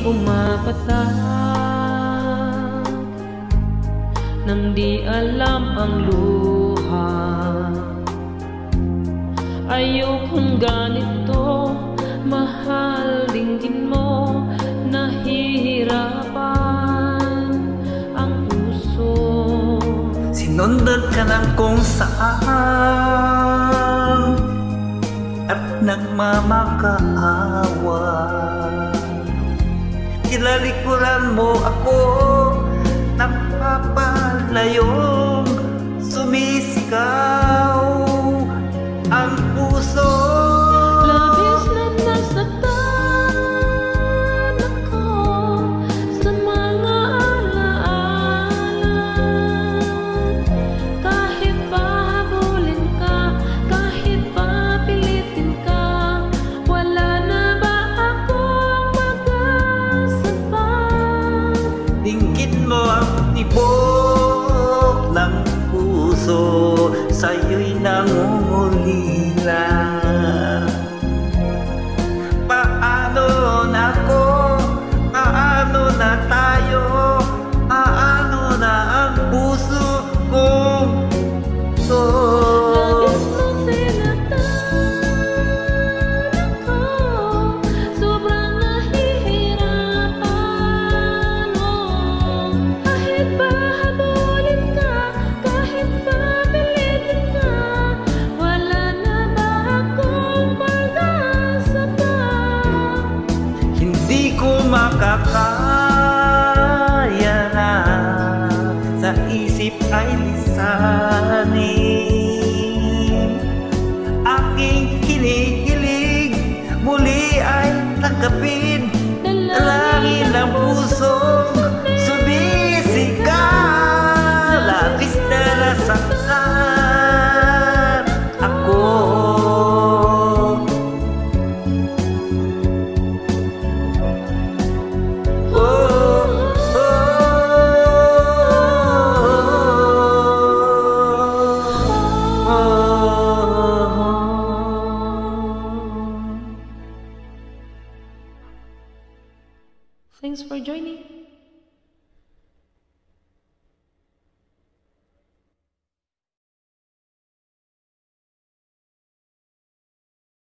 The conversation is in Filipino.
pumapatak Nang di alam ang luha. Ayokong ganito Mahal dinggin mo Nahihirapan ang puso. Sinundan ka ng kung saan At nagmamakaawa Kinalikuran mo ako. Napapalayong tibok ng puso Sa'yo'y nangungulila มากัก Thanks for joining.